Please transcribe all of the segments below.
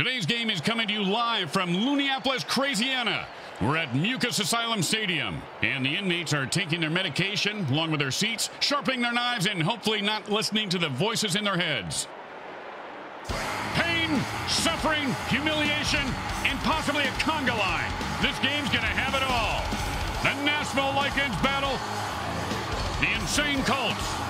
Today's game is coming to you live from Looneapolis, Craziana. We're at Mucus Asylum Stadium, and the inmates are taking their medication along with their seats, sharpening their knives, and hopefully not listening to the voices in their heads. Pain, suffering, humiliation, and possibly a conga line. This game's going to have it all. The Gnashville Lycans battle, the Insane Cults.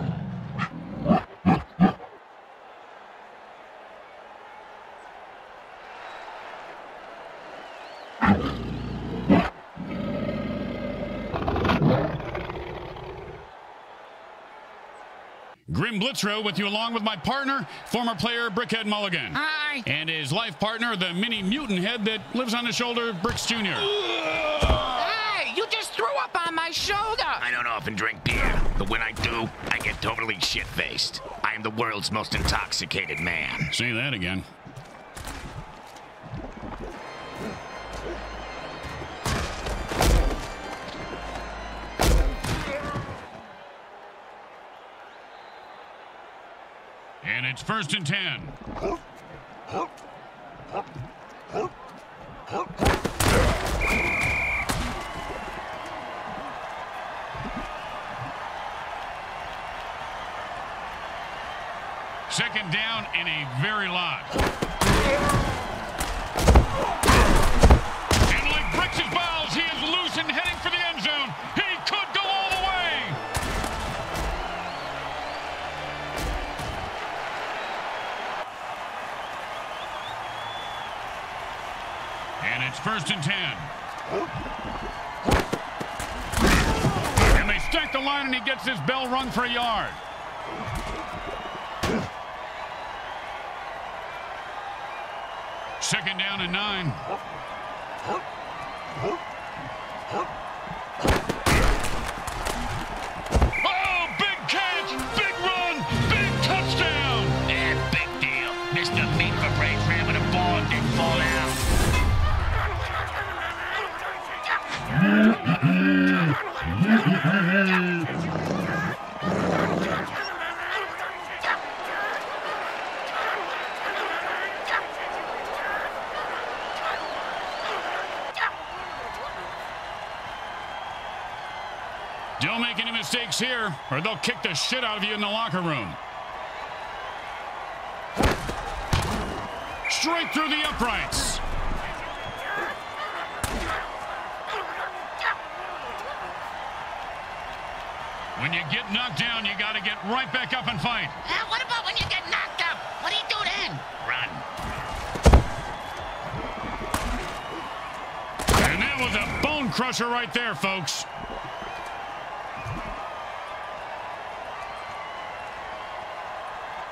Blitzrow with you along with my partner, former player Brickhead Mulligan. Hi. And his life partner, the mini mutant head that lives on his shoulder, of Bricks Jr. Hey, you just threw up on my shoulder. I don't often drink beer, but when I do, I get totally shit-faced. I am the world's most intoxicated man. Say that again. First and ten. Second down and a very lot. First and ten. And they stack the line and he gets his bell rung for a yard. Second down and nine. Mistakes here, or they'll kick the shit out of you in the locker room. Straight through the uprights. When you get knocked down, you got to get right back up and fight. Uh, what about when you get knocked up? What do you do then? Run. And that was a bone crusher right there, folks.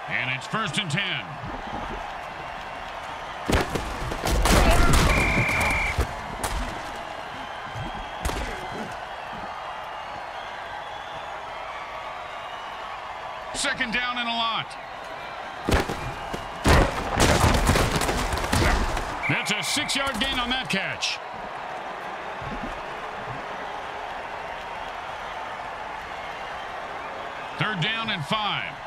And it's first and ten. Second down and a lot. That's a six-yard gain on that catch. Third down and five.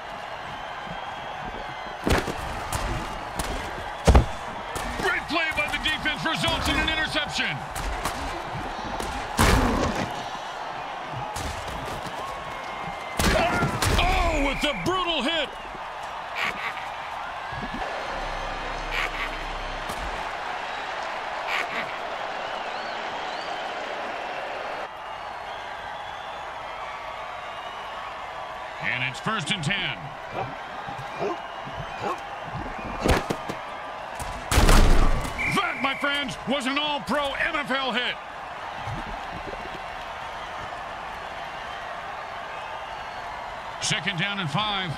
By defense results in an interception. Oh, with the brutal hit. And it's first and ten. My friends, was an all-pro NFL hit. Second down and five.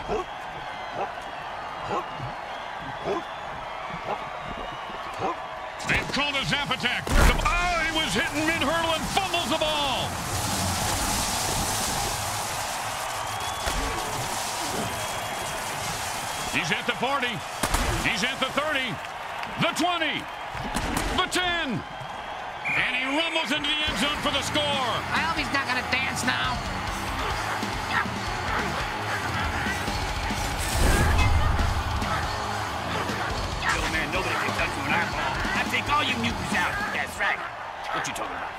They've called a zap attack. Oh, he was hitting mid-hurdle and fumbles the ball. He's at the 40. He's at the 30. The 20. 10. And he rumbles into the end zone for the score. I hope he's not gonna dance now. Yo, man, nobody can touch you an eyeball. I take all you mutants out. That's right. What you talking about?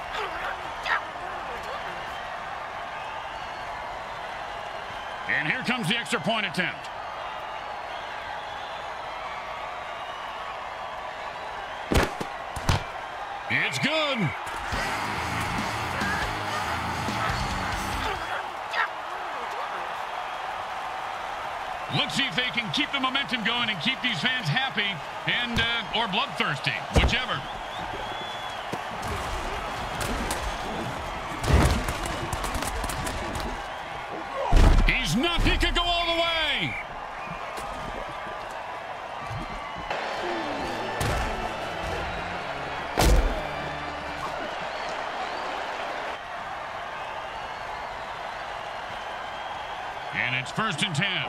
And here comes the extra point attempt. It's good. Let's see if they can keep the momentum going and keep these fans happy and uh, or bloodthirsty, whichever. He's not. He could go all the way. And it's first and ten.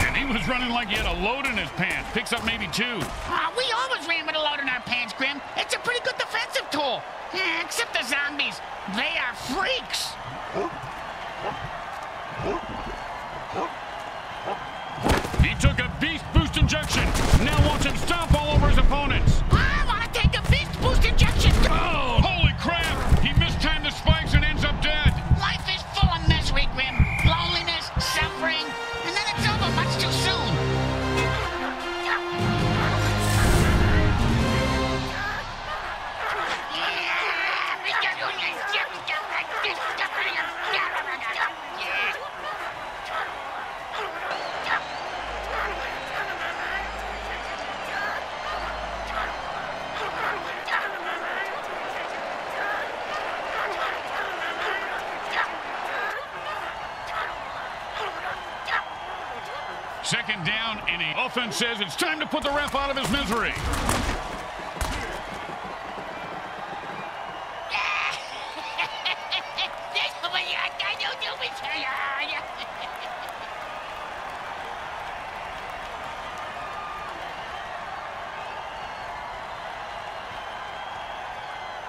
And he was running like he had a load in his pants. Picks up maybe two. Uh, we always ran with a load in our pants, Grim. It's a pretty good defensive tool. Eh, except the zombies. They are freaks. Second down, and the offense says it's time to put the ref out of his misery.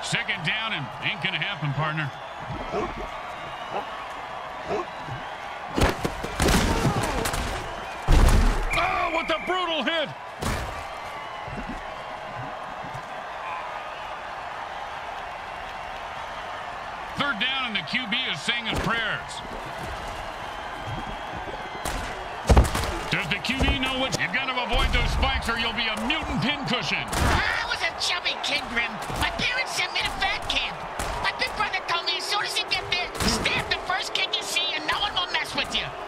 Second down, and ain't gonna happen, partner. Third down, and the QB is saying his prayers. Does the QB know what? You've got to avoid those spikes or you'll be a mutant pincushion. I was a chubby kid, Grim. My parents sent me to fat camp. My big brother told me as soon as you get there, stab the first kid you see and no one will mess with you.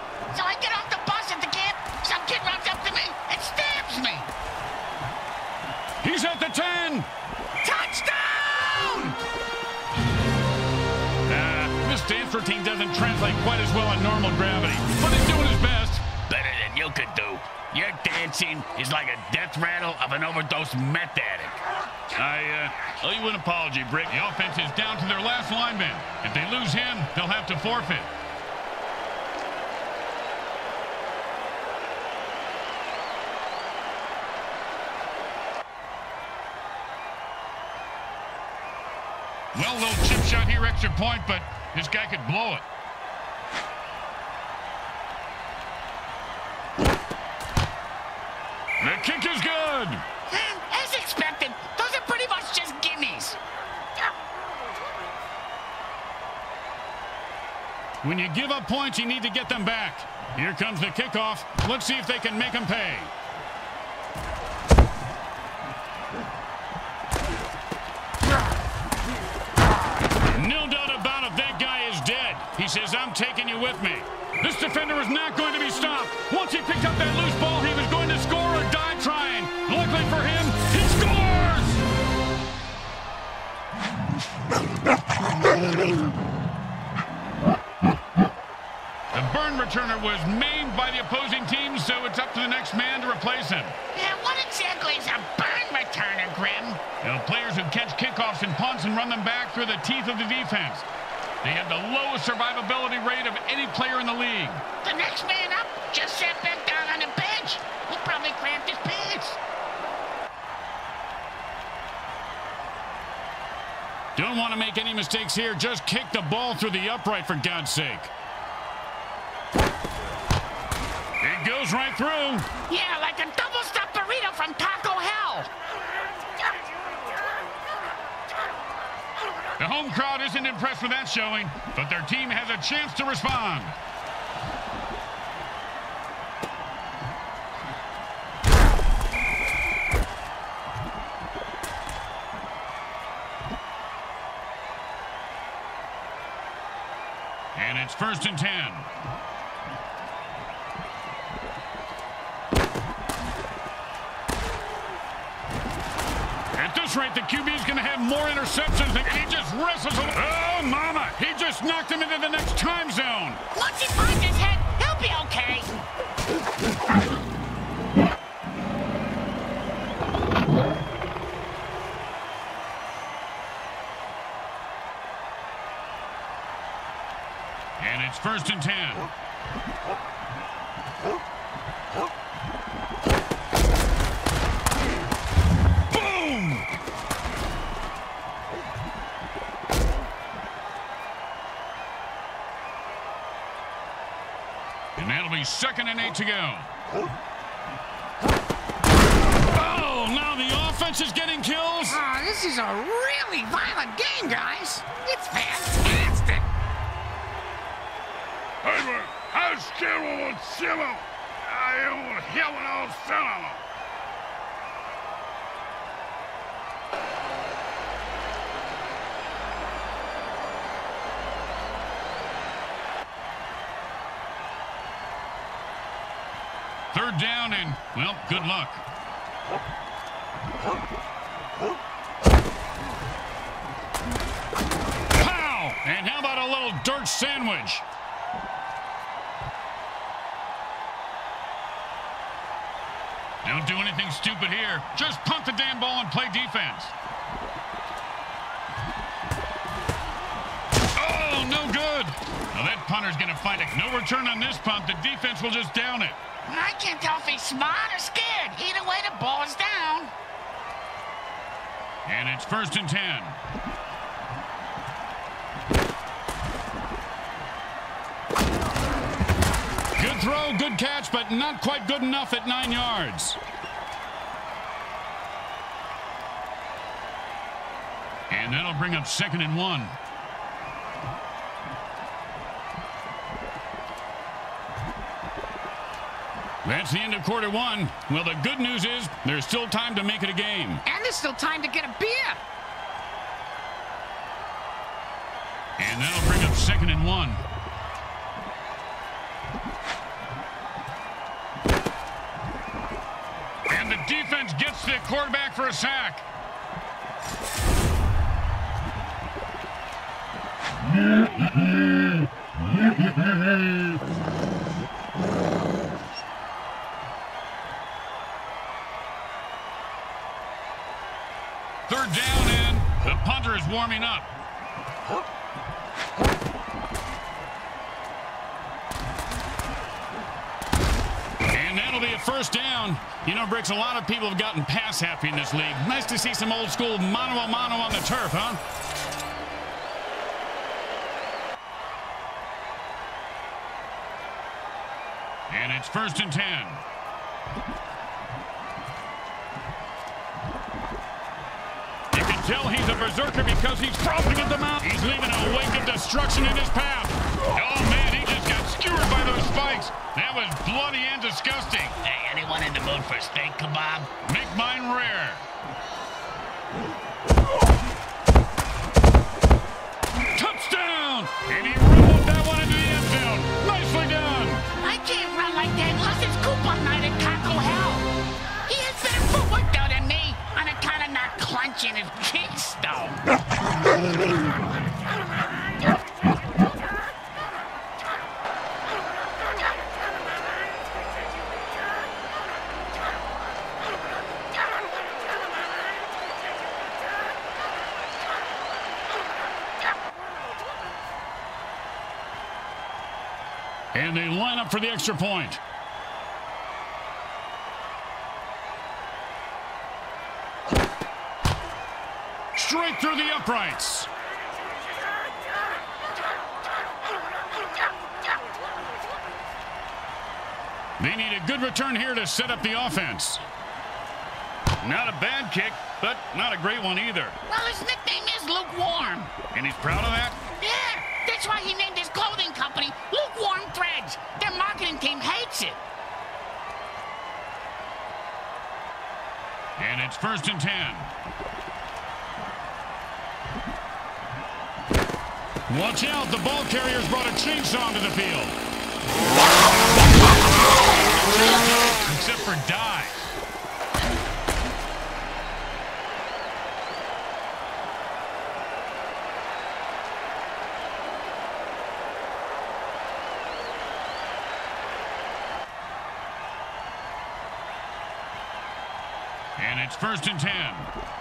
Doesn't translate quite as well on normal gravity, but he's doing his best. Better than you could do. Your dancing is like a death rattle of an overdose meth addict. I uh, owe you an apology, Brick. The offense is down to their last lineman. If they lose him, they'll have to forfeit. Well, little chip shot here, extra point, but this guy could blow it. The kick is good. Hmm, As expected, those are pretty much just gimmies. When you give up points, you need to get them back. Here comes the kickoff. Let's see if they can make them pay. Says, I'm taking you with me. This defender is not going to be stopped. Once he picked up that loose ball, he was going to score or die trying. Luckily for him, he scores! The burn returner was maimed by the opposing team, so it's up to the next man to replace him. Yeah, what exactly is a burn returner, Grim? You know, players who catch kickoffs and punts and run them back through the teeth of the defense. They have the lowest survivability rate of any player in the league. The next man up just sat back down on the bench. He probably cramped his pants. Don't want to make any mistakes here. Just kick the ball through the upright, for God's sake. It goes right through. Yeah, like a double-stuffed burrito from Taco Hell. The home crowd isn't impressed with that showing, but their team has a chance to respond. And it's first and ten. At this rate, the QB is going to have more interceptions than he just wrestles. a- Oh, mama! He just knocked him into the next time zone. Once he finds his head, he'll be okay. And it's first and ten. Second and eight to go. Oh, now the offense is getting kills. Oh, this is a really violent game, guys. It's fantastic. Herbert, how's Carol Chimo? I don't hear what I was telling him. Third down and, well, good luck. Pow! And how about a little dirt sandwich? Don't do anything stupid here. Just punt the damn ball and play defense. Oh, no good. Now that punter's going to find it. No return on this punt. The defense will just down it. I can't tell if he's smart or scared. Either way, the ball is down. And it's first and ten. Good throw, good catch, but not quite good enough at nine yards. And that'll bring up second and one. That's the end of quarter one. Well, the good news is there's still time to make it a game. And there's still time to get a beer. And that'll bring up second and one. And the defense gets the quarterback for a sack. warming up. And that'll be a first down. You know, Bricks, a lot of people have gotten pass happy in this league. Nice to see some old school mano a mano on the turf, huh? And it's first and 10. A berserker because he's frothing at the mouth. He's leaving a wake of destruction in his path. Oh, man, he just got skewered by those spikes. That was bloody and disgusting. Hey, anyone in the mood for steak kebab? Make mine rare. And they line up for the extra point. Uprights. They need a good return here to set up the offense. Not a bad kick, but not a great one either. Well, his nickname is Lukewarm. And he's proud of that? Yeah, that's why he named his clothing company Lukewarm Threads. Their marketing team hates it. And it's first and ten. Watch out, the ball carrier's brought a chainsaw to the field. Except for dive. And it's first and ten.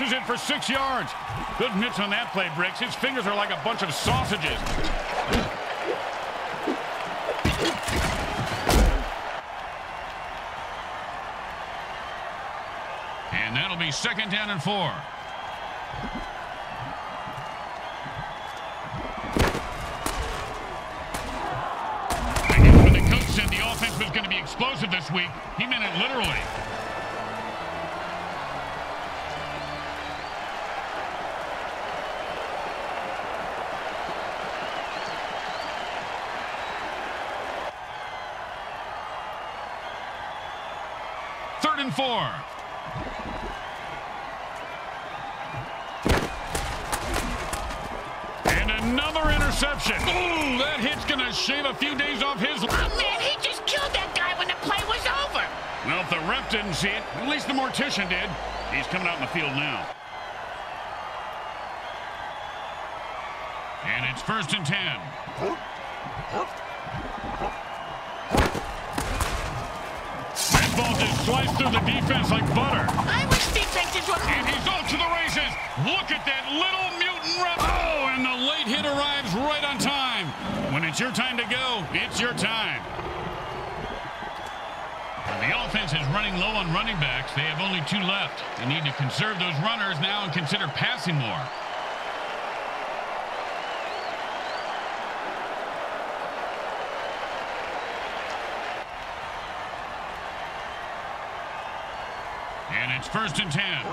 And it for six yards. Good mitts on that play, Bricks. His fingers are like a bunch of sausages. And that'll be second down and four. When the coach said the offense was going to be explosive this week, he meant it literally. Four. And another interception. Ooh, that hit's going to shave a few days off his... Oh, man, he just killed that guy when the play was over. Well, if the ref didn't see it, at least the mortician did. He's coming out in the field now. And it's first and ten. That ball just sliced through the defense like butter. I wish defenses were... And he's off to the races. Look at that little mutant ref. Oh, and the late hit arrives right on time. When it's your time to go, it's your time. The offense is running low on running backs. They have only two left. They need to conserve those runners now and consider passing more. It's first and ten.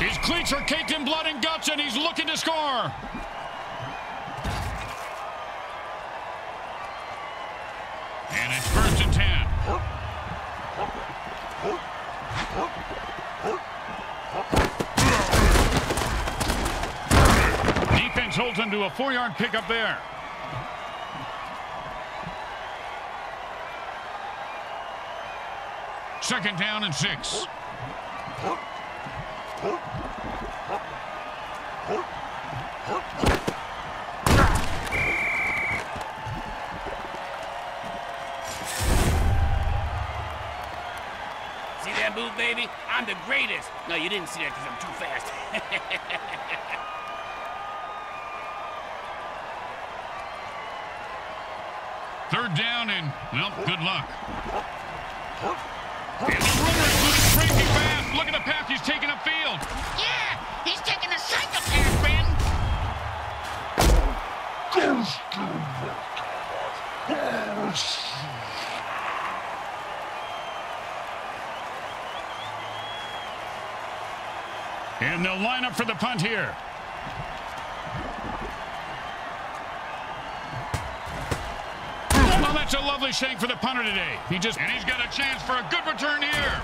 His cleats are caked in blood and guts, and he's looking to score. And it's first and ten. Defense holds him to a four-yard pickup there. Second down and six. See that move, baby? I'm the greatest. No, you didn't see that because I'm too fast. Third down and, well, good luck. And the. Look at the path he's taking upfield. Yeah, he's taking a psychopath, friend. And they'll line up for the punt here. Well, that's a lovely shank for the punter today. He just and he's got a chance for a good return here.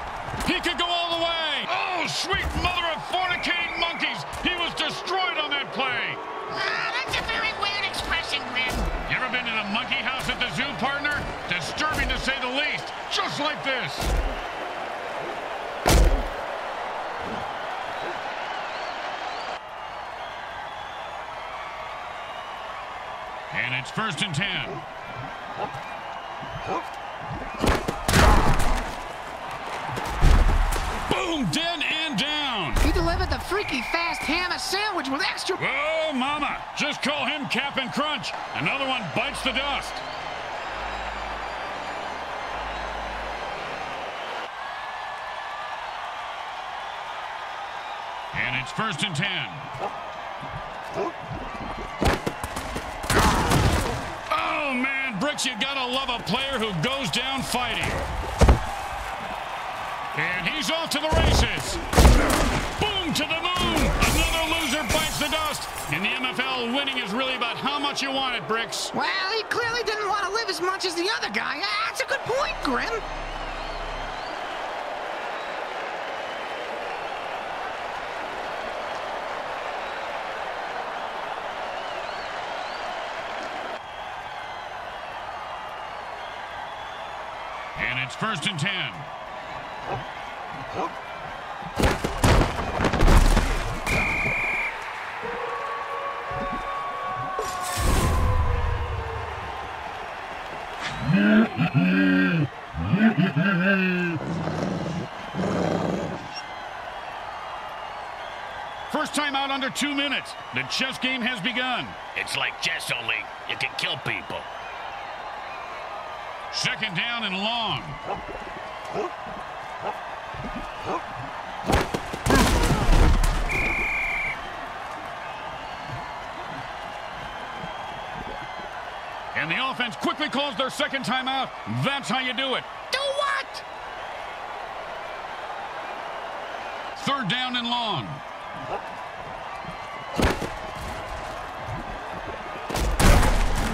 He could go all the way. Oh, sweet mother of fornicating monkeys. He was destroyed on that play. Ah, that's a very weird expression, Grim. You ever been to the monkey house at the zoo, partner? Disturbing to say the least. Just like this. And it's first and ten. Boom, dead and down. He delivered the freaky fast ham sandwich with extra... Whoa, mama. Just call him Cap'n Crunch. Another one bites the dust. And it's first and ten. Oh, Bricks, you gotta love a player who goes down fighting. And he's off to the races. Boom to the moon. Another loser bites the dust. In the MFL, winning is really about how much you want it, Bricks. Well, he clearly didn't want to live as much as the other guy. Ah, that's a good point, Grim. It's first and ten. First time out under two minutes. The chess game has begun. It's like chess only. You can kill people. Second down and long. And the offense quickly calls their second timeout. That's how you do it. Do what? Third down and long.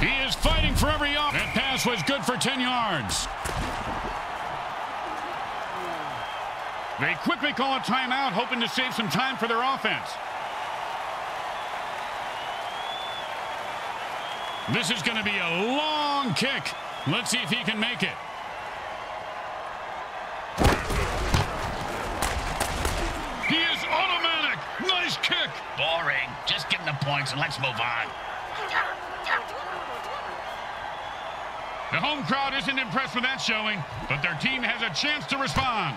He is fighting for every yard. That pass was good for 10 yards. They quickly call a timeout, hoping to save some time for their offense. This is going to be a long kick. Let's see if he can make it. He is automatic. Nice kick. Boring. Just them the points and let's move on. The home crowd isn't impressed with that showing, but their team has a chance to respond.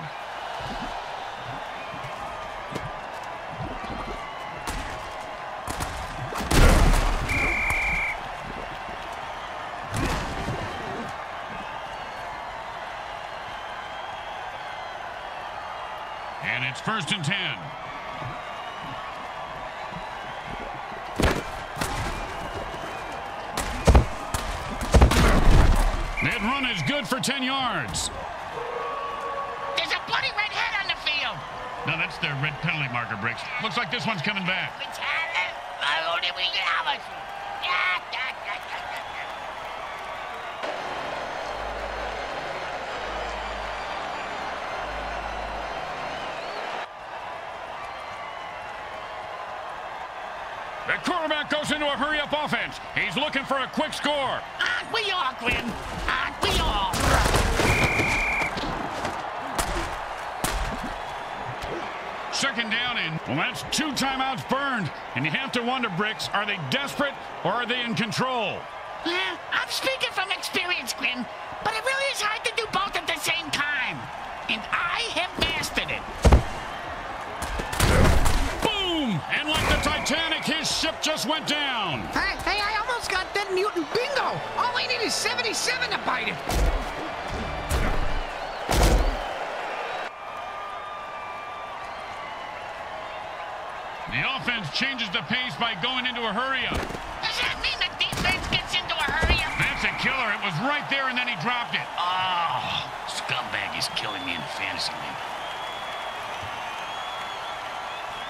And it's first and ten. Run is good for 10 yards. There's a bloody red head on the field. Now that's their red penalty marker, Bricks. Looks like this one's coming back. The quarterback goes into a hurry-up offense. He's looking for a quick score. Aren't we Grim? Aren't ah, we all? Second down in. Well, that's two timeouts burned. And you have to wonder, Bricks, are they desperate or are they in control? Yeah, I'm speaking from experience, Grim, but it really is hard to do both at the same time. And I have mastered it. Boom! And like the Titanic, his ship just went down. Hey, hey, I almost got that Mutant Bingo. All I need is 77 to bite it. The offense changes the pace by going into a hurry-up. Does that mean the defense gets into a hurry? Up? That's a killer. It was right there, and then he dropped it. Oh, scumbag is killing me in fantasy league.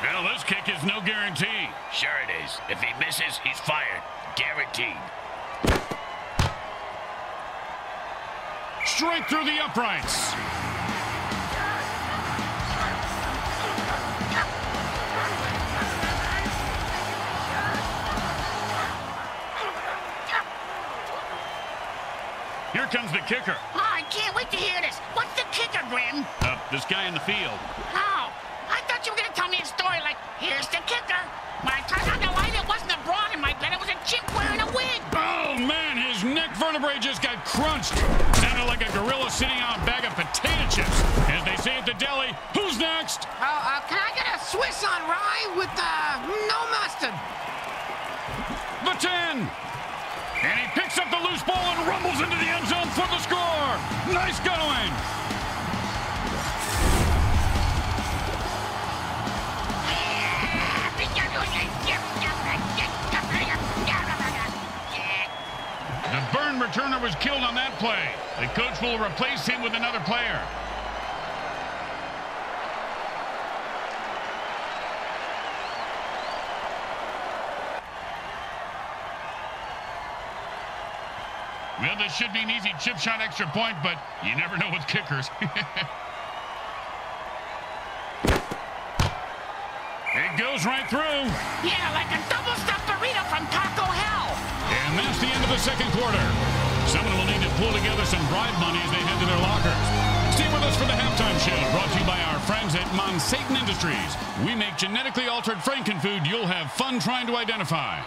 Well, this kick is no guarantee. Sure it is. If he misses, he's fired. Guaranteed. Straight through the uprights. Comes the kicker. Oh, I can't wait to hear this. What's the kicker, Grim? Uh, this guy in the field. Oh, I thought you were going to tell me a story like, here's the kicker. When I turned on the light, it wasn't a broad in my bed. It was a chimp wearing a wig. Oh, man, his neck vertebrae just got crunched. Sounded like a gorilla sitting on a bag of potato chips. As they say at the deli, who's next? Uh, uh, can I get a Swiss on rye with uh, no mustard? The 10. And he picks up the loose ball and rumbles into the end zone for the score. Nice going. The burn returner was killed on that play. The coach will replace him with another player. Well, this should be an easy chip shot extra point, but you never know with kickers. it goes right through. Yeah, like a double stuffed burrito from Taco Hell. And that's the end of the second quarter. Someone will need to pull together some bribe money as they head to their lockers. Stay with us for the halftime show, brought to you by our friends at Monsatan Industries. We make genetically altered frankenfood you'll have fun trying to identify.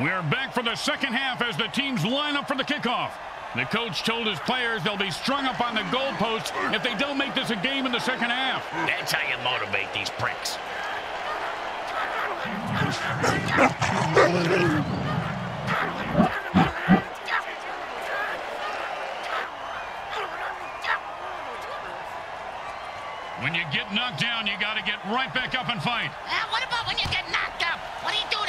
We're back for the second half as the teams line up for the kickoff. The coach told his players they'll be strung up on the goalposts if they don't make this a game in the second half. That's how you motivate these pricks. When you get knocked down, you got to get right back up and fight. Uh, what about when you get knocked up? What do you do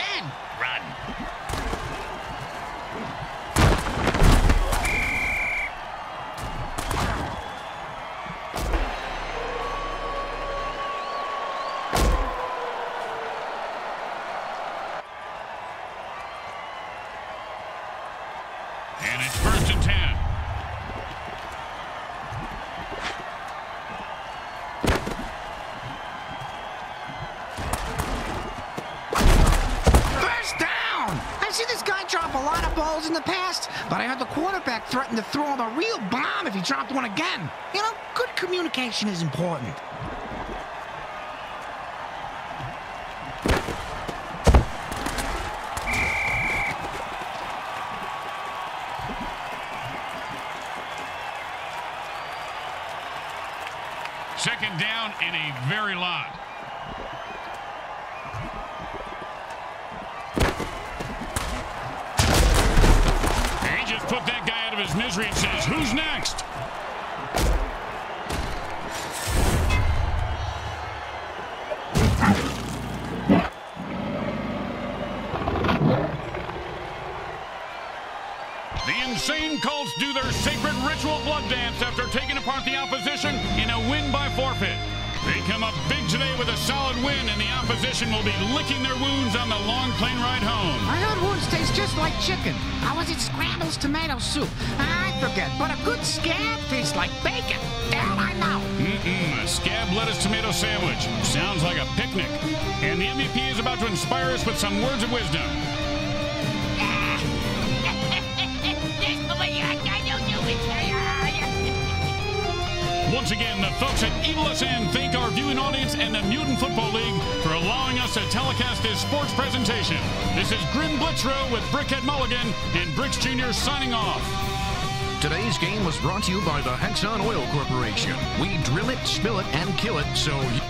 balls in the past, but I heard the quarterback threaten to throw him a real bomb if he dropped one again. You know, good communication is important. Second down in a very lot. Forfeit. They come up big today with a solid win, and the opposition will be licking their wounds on the long plane ride home. I heard wounds taste just like chicken. How was it Scrambles tomato soup? I forget, but a good scab tastes like bacon. Hell, I know. Mm-mm, a scab lettuce tomato sandwich. Sounds like a picnic. And the MVP is about to inspire us with some words of wisdom. Once again, the folks at Eagle SN thank our viewing audience and the Mutant Football League for allowing us to telecast this sports presentation. This is Grim Blitzrow with Brickhead Mulligan and Bricks Jr. signing off. Today's game was brought to you by the Hexon Oil Corporation. We drill it, spill it, and kill it so you...